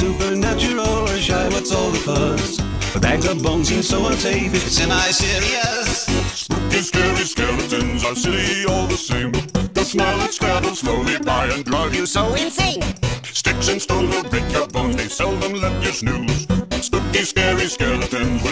Supernatural, or shy, what's all the fuss? A bag of bones seems so unsafe if it's semi-serious. Spooky, scary skeletons are silly all the same. They'll smile and scrabble slowly by and drive you so insane. Sticks and stones will break your bones, they seldom let you snooze. Spooky, scary skeletons